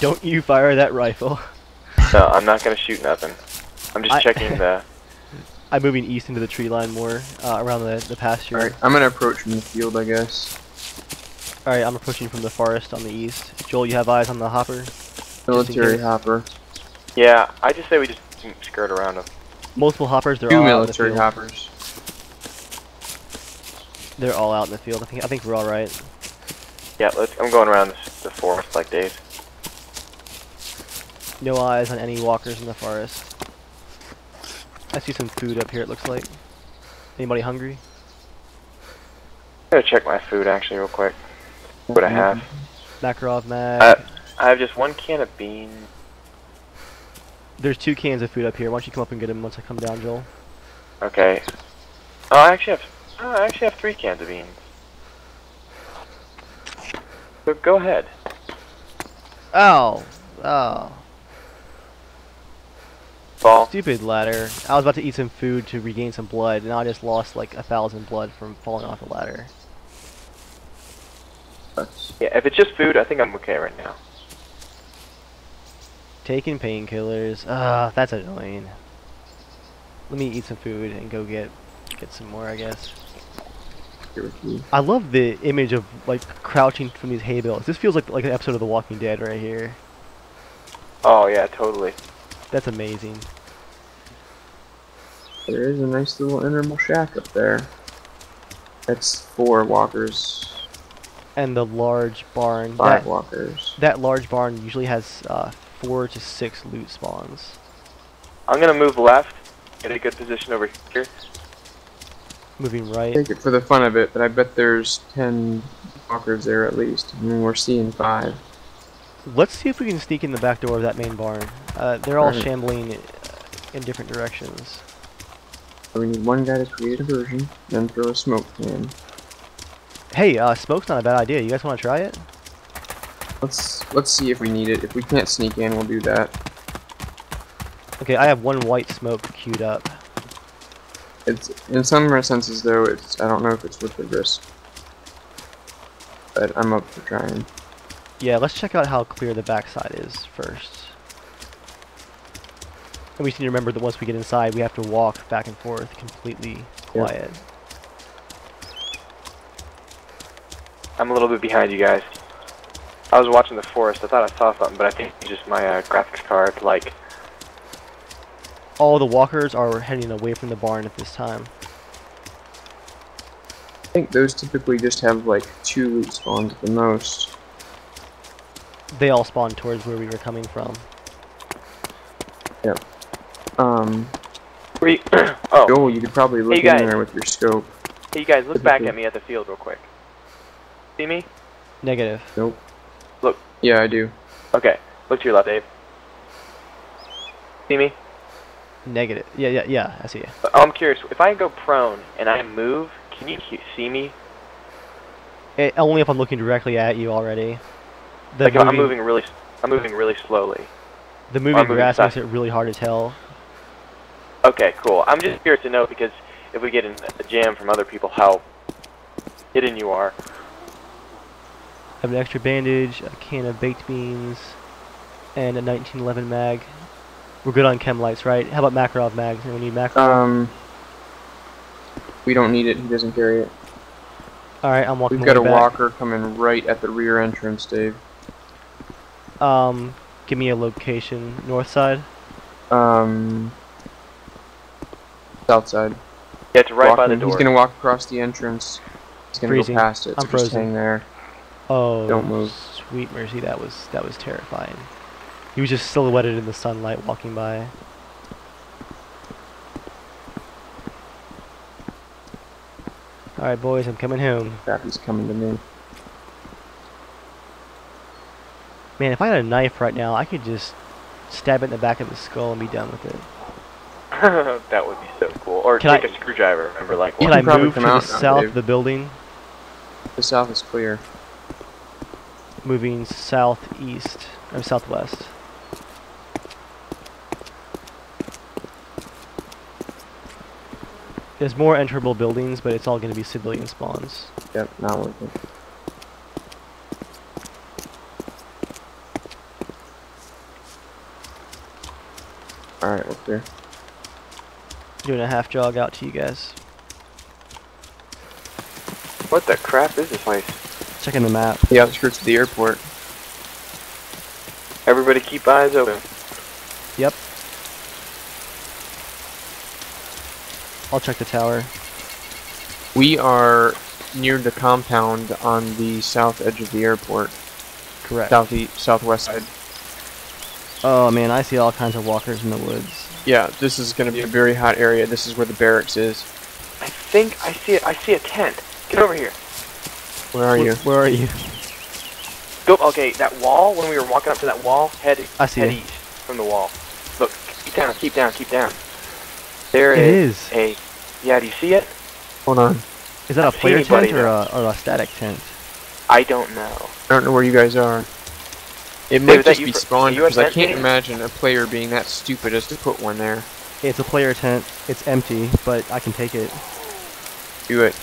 Don't you fire that rifle. No, I'm not gonna shoot nothing. I'm just I- checking the. I'm moving east into the tree line more, uh, around the, the pasture. Alright, I'm gonna approach from the field, I guess. Alright, I'm approaching from the forest on the east. Joel, you have eyes on the hopper? Military case. hopper. Yeah, I just say we just skirt around them. Multiple hoppers, they're Two all out in the military field. hoppers. They're all out in the field. I think I think we're all right. Yeah, let's. I'm going around this, the forest like Dave. No eyes on any walkers in the forest. I see some food up here. It looks like. Anybody hungry? I'm gonna check my food actually real quick. What I have. Makarov mag. Uh, I have just one can of beans. There's two cans of food up here. Why don't you come up and get them once I come down, Joel? Okay. Oh, I actually have. Oh, I actually have three cans of beans. So go ahead. Oh, oh, Ball. stupid ladder. I was about to eat some food to regain some blood, and I just lost like a thousand blood from falling off the ladder. Yeah, if it's just food, I think I'm okay right now. Taking painkillers. Ah, that's annoying. Let me eat some food and go get get some more, I guess. Here with you. I love the image of like crouching from these hay bales. This feels like like an episode of The Walking Dead right here. Oh yeah, totally. That's amazing. There is a nice little intermal shack up there. That's four walkers, And the large barn. five That, walkers. that large barn usually has uh, four to six loot spawns. I'm gonna move left. Get a good position over here. Moving right. Take it for the fun of it, but I bet there's ten walkers there at least. I mean, we're seeing five. Let's see if we can sneak in the back door of that main barn. Uh, they're all Alright. shambling in different directions. So we need one guy to create a diversion, then throw a smoke can. Hey, uh, smoke's not a bad idea. You guys want to try it? Let's let's see if we need it. If we can't sneak in, we'll do that. Okay, I have one white smoke queued up. It's in some senses though. It's I don't know if it's worth the risk, but I'm up for trying. Yeah, let's check out how clear the backside is first. And we just need to remember that once we get inside, we have to walk back and forth completely Yeah. quiet. I'm a little bit behind you guys. I was watching the forest. I thought I saw something, but I think it's just my uh, graphics card. Like, All the walkers are heading away from the barn at this time. I think those typically just have like two loot spawns at the most. They all spawn towards where we were coming from. Um, where you, oh, Joel, you could probably look Hey, in guys. there with your scope. hey you guys, look back at me at the field real quick. See me? Negative. Nope. Look. Yeah, I do. Okay. Look to your left, Dave. See me? Negative. Yeah, yeah, yeah. I see you. Oh, I'm curious. If I go prone and I move, can you see me? Eh, only if I'm looking directly at you already. The like, if I'm moving really, s- I'm moving really slowly. The I'm moving moving grass makes it really hard to tell. Okay, cool. I'm just curious to know because if we get in a jam from other people, how hidden you are. I have an extra bandage, a can of baked beans, and a 1911 mag. We're good on chem lights, right? How about Makarov mags? We need Makarov. Um, we don't need it. He doesn't carry it. All right, I'm walking We've got a back. walker coming right at the rear entrance, Dave. Um, give me a location. North side. Um, south side. Yeah, it's right by the door. He's gonna walk across the entrance. He's gonna Freezing. go past it. I'm so just frozen. hang there. Oh, Don't move. Sweet mercy, that was that was terrifying. He was just silhouetted in the sunlight walking by. All right, boys, I'm coming home. Crap, he's coming to me. Man, if I had a knife right now, I could just stab it in the back of the skull and be done with it. that would be so cool. Or Can take I- a screwdriver. Remember, like Can. I can probably move to come the south of the building? The south is clear. Moving southeast or southwest. There's more enterable buildings, but it's all going to be civilian spawns. Yep, not working. Alright, we're clear. Doing a half jog out to you guys. What the crap is this place? Checking the map. The outskirts of the airport. Everybody keep eyes open. Yep. I'll check the tower. We are near the compound on the south edge of the airport. Correct. Southeast, southwest side. Oh man, I see all kinds of walkers in the woods. Yeah, this is going to be a very hot area. This is where the barracks is. I think I see it. I see a tent. Get over here. Where are you? Where are you? Go. Okay, that wall. When we were walking up to that wall, head I see head it. east from the wall. Look, keep down, keep down, keep down. There It is is. a. Yeah, do you see it? Hold on. Is that a I see player tent or a, or a static tent? I don't know. I don't know where you guys are. It Dave, might is just be spawned are you at because I can't meeting? imagine a player being that stupid as to put one there. It's a player tent. It's empty, but I can take it. Do it.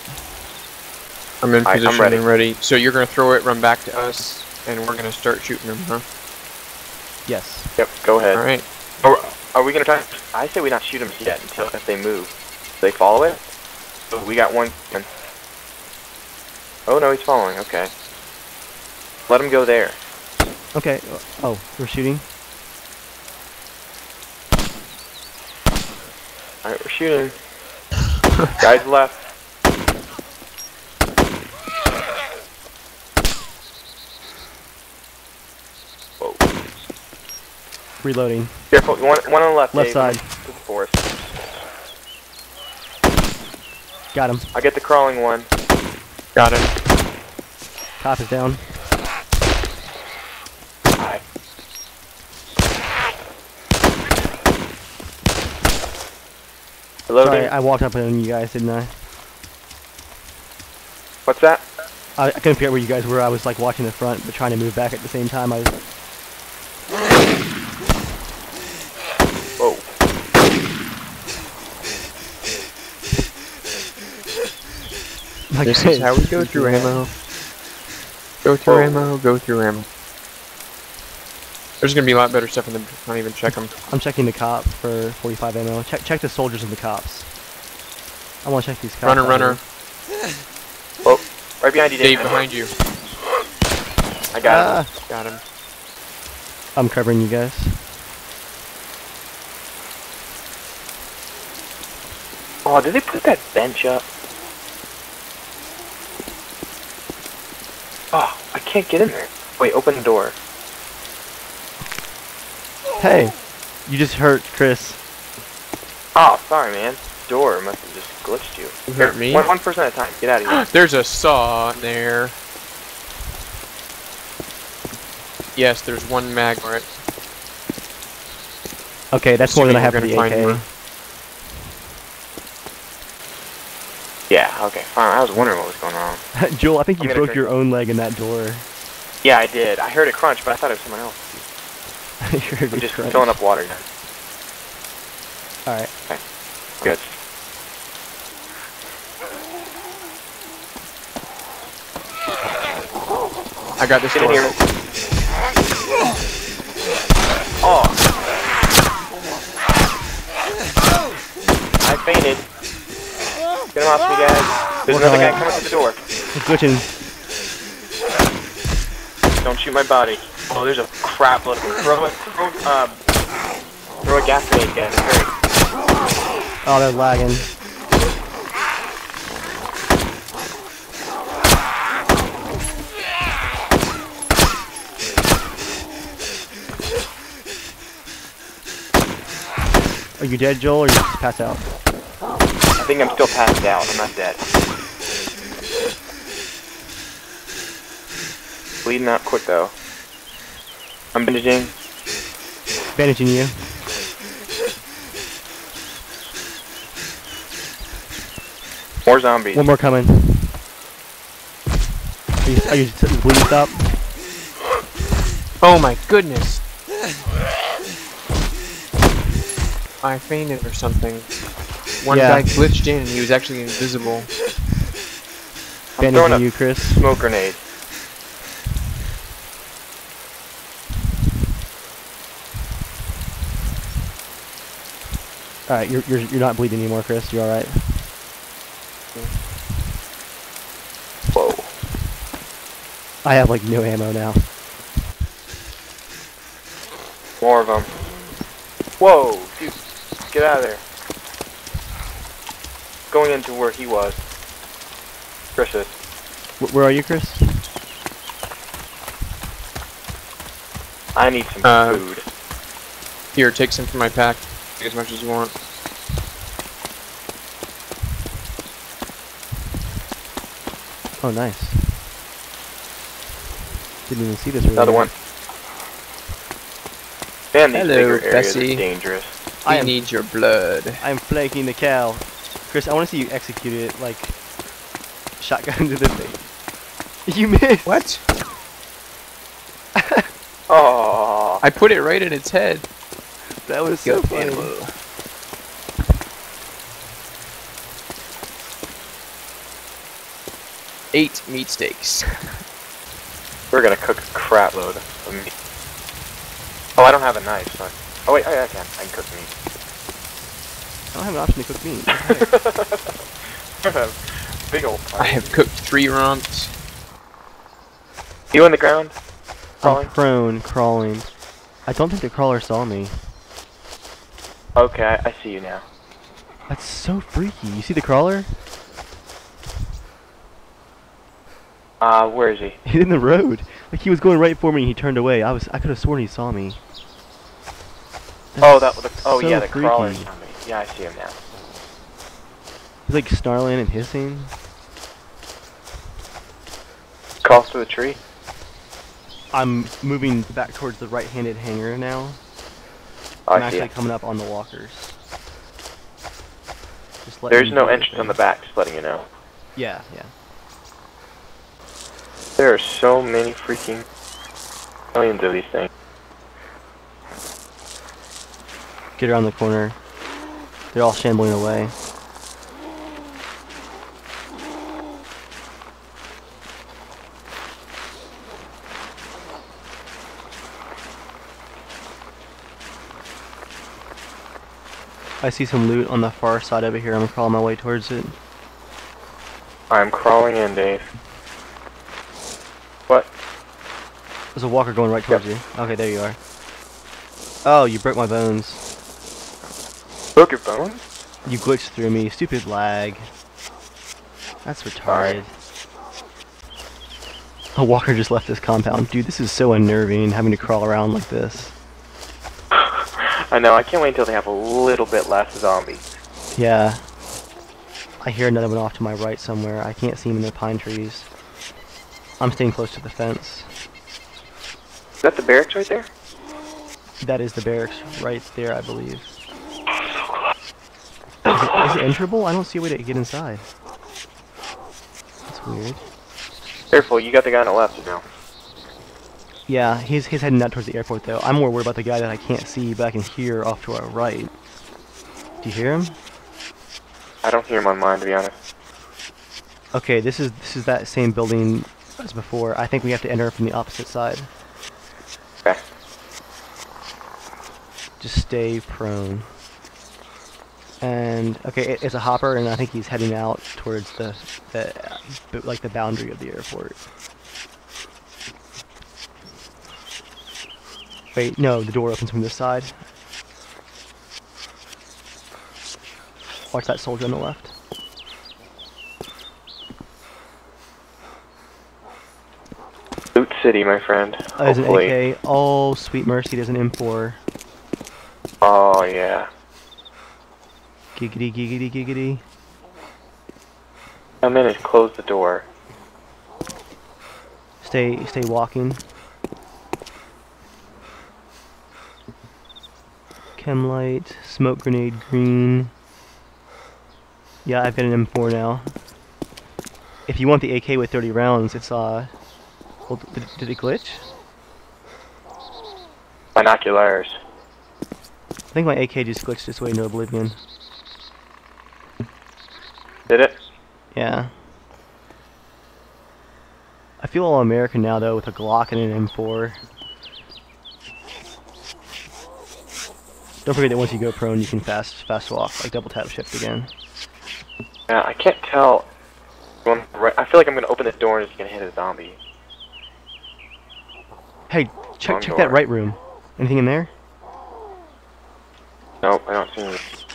I'm in I- I'm position ready. and ready. So you're gonna throw it, run back to us, and we're gonna start shooting them, huh? Yes. Yep. Go ahead. All right. Or are we gonna try? I say we not shoot them yet until if they move. They follow it. So we got one. Oh no, he's following. Okay. Let him go there. Okay. Oh, we're shooting. All right, we're shooting. Guys left. Whoa. Reloading. Careful. One, one on the left. Left Dave. side. To the forest. Got him. I get the crawling one. Got him. Cop is down. Reloading. Sorry, I walked up on you guys, didn't I? What's that? I, I couldn't figure out where you guys were. I was like watching the front, but trying to move back at the same time. I was. Whoa. Like, This is how we go through ammo. Go through Whoa. ammo. Go through ammo. There's gonna be a lot better stuff in the. Not even check them. I'm checking the cop for 45 ammo. Check check the soldiers and the cops. I want to check these cops. Runner, runner. oh, Right behind you, Dave Dave. behind you. I got him. Ah, Got him. I'm covering you guys. Oh, did they put that bench up? Oh, I can't get in there. Wait, open the door. Hey, you just hurt Chris. Oh, sorry, man. Door must have just glitched you. You hurt me? One, one person at a time. Get out of here. There's a saw in there. Yes, there's one mag for it. Okay, that's more than I have for the gonna find AK. more. Yeah, okay, fine. I was wondering what was going on. Joel, I think I'm you broke your own leg in that door. Yeah, I did. I heard it crunch, but I thought it was someone else. I'm just crunch. filling up water now. All right. Good. I got this Get in here. Oh. I fainted. Get him off me, guys. There's another guy coming through the door. It's glitching. Don't shoot my body. Oh, there's a crap load of throw it. Throw, uh, throw a gas grenade. Oh, they're lagging. Are you dead, Joel, or you just passed out? I think I'm still passed out. I'm not dead. Bleeding out quick though. I'm bandaging. Bandaging you. More zombies. One more coming. Are you, are you is bleeding stop? Oh my goodness. I fainted or something. One Yeah. guy glitched in and he was actually invisible. I'm throwing Bandaging you, Chris. smoke grenade. All right, you're you're you're not bleeding anymore, Chris. You all right? Whoa. I have like no ammo now. More of them. Whoa, dude. Get out of there. Going into where he was. Chris is. Wh- where are you, Chris? I need some Uh, food. Here, take some from my pack. Take as much as you want. Oh, nice. Didn't even see this. Another one. Man, these Hello, bigger areas Bessie. are dangerous. I I am- need your blood. I'm flanking the cow. Chris, I want to see you execute it like shotgun to the face. You missed. What? Oh, I put it right in its head. That was so Good funny. animal. Eight meat steaks. we're gonna cook a crap load of meat. Oh, I don't have a knife. So oh wait, oh, I, I can. I can cook meat. I don't have an option to cook meat. Big old. I have cooked three runts. You on the ground? I'm prone, crawling. I don't think the crawler saw me. Okay, I, see you now. That's so freaky. You see the crawler? Uh, where is he? He's in the road. Like he was going right for me and he turned away. I was I could have sworn he saw me. Oh, that. The, oh so yeah, the crawler. freaky. on me. Yeah, I see him now. He's like snarling and hissing. Crawls through the tree. I'm moving back towards the right-handed hangar now. I'm I actually coming up on the walkers. There's no entrance on the back. Just letting you know. Yeah, yeah. There are so many freaking millions of these things. Get around the corner. They're all shambling away. I see some loot on the far side over here. I'm crawling my way towards it. I'm crawling in, Dave. What? There's a walker going right towards you. Okay, there you are. Oh, you broke my bones. Broke your bones? You glitched through me. Stupid lag. That's retarded. A walker just left this compound. Dude, this is so unnerving having to crawl around like this. I know. I can't wait until they have a little bit less zombies. Yeah. I hear another one off to my right somewhere. I can't see him in the pine trees. I'm staying close to the fence. Is that the barracks right there? That is the barracks right there, I believe. Oh, is it, is it enterable? I don't see a way to get inside. That's weird. Careful, you got the guy on the left now. Yeah, he's he's heading out towards the airport though. I'm more worried about the guy that I can't see, but I can hear off to our right. Do you hear him? I don't hear him on mine, to be honest. Okay, this is this is that same building as before. I think we have to enter from the opposite side. Okay. Just stay prone. And okay, it, it's a hopper, and I think he's heading out towards the the like the boundary of the airport. Wait, no, the door opens from this side. Watch that soldier on the left. Loot City, my friend. Oh, there's an AK. Oh, sweet mercy, there's an M4. Oh, yeah. Giggity, giggity, giggity. Come in and close the door. Stay, stay walking. Chem light, smoke grenade green. Yeah, I've got an M4 now. If you want the AK with 30 rounds, it's uh. Well, did, did it glitch? Binoculars. I think my AK just glitched its way into oblivion. Did it? Yeah. I feel all American now though with a Glock and an M4. Don't forget that once you go prone, you can fast fast walk, like double tap shift again. Yeah, I can't tell. Right- I feel like I'm gonna open this door and it's gonna hit a zombie. Hey, check Wrong check that right room. Anything in there? Nope, I don't see anything.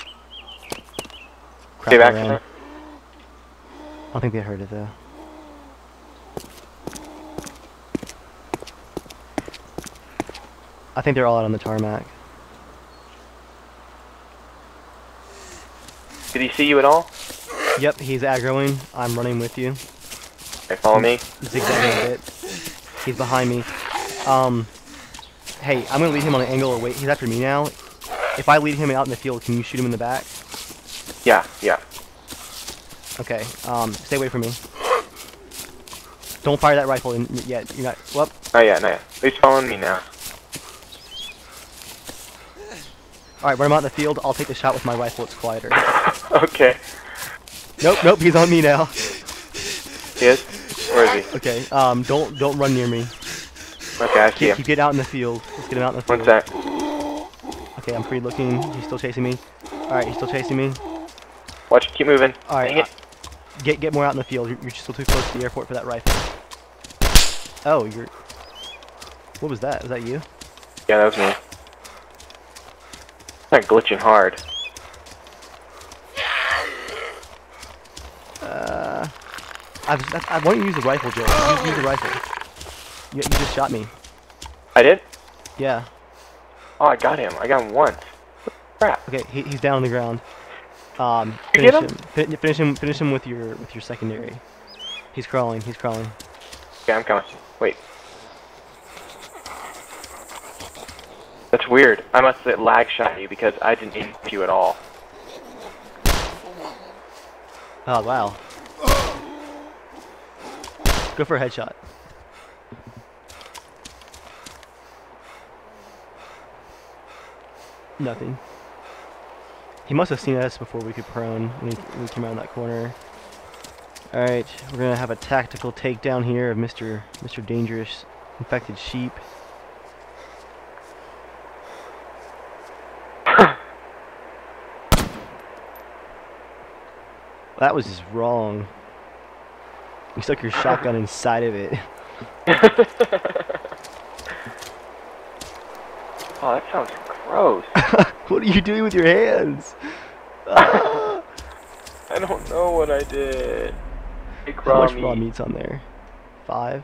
Stay I back. I don't think they heard it though. I think they're all out on the tarmac. Did he see you at all? Yep, he's aggroing. I'm running with you. Okay, follow me. Zigzagging a bit. He's behind me. Um, hey, I'm gonna lead him on an angle away. He's after me now. If I lead him out in the field, can you shoot him in the back? Yeah, yeah. Okay. Um, stay away from me. Don't fire that rifle in yet. You're not. Whoop. Oh yeah, no, yeah. He's following me now. All right, when I'm out in the field, I'll take the shot with my rifle. It's quieter. okay. Nope, nope. He's on me now. He is? Where is he? Okay. Um, don't don't run near me. Okay, I see Keep, him. keep getting out in the field. Let's get him out in the field. One sec. Okay, I'm free looking. He's still chasing me. All right, he's still chasing me. Watch, keep moving. All right. Uh, get get more out in the field. You're, you're still too close to the airport for that rifle. Oh, you're. What was that? Was that you? Yeah, that was me. Not glitching hard. Uh, I've, I, I want you use the rifle, Joe. Use, use the rifle. You, you just shot me. I did? Yeah. Oh, I got him. I got him once. Crap. Okay, he, he's down on the ground. Um, finish him? him. Fin- finish him. Finish him with your with your secondary. He's crawling. He's crawling. Okay, I'm coming. Wait. That's weird. I must have lag shot you because I didn't aim you at all. Oh wow. Go for a headshot. Nothing. He must have seen us before we could prone when, he, when we came around that corner. Alright, we're gonna have a tactical takedown here of Mr. Mr. Dangerous Infected Sheep. That was just wrong. You stuck your shotgun inside of it. Oh, that sounds gross. what are you doing with your hands? I don't know what I did. Big How raw much raw meat's on there? Five?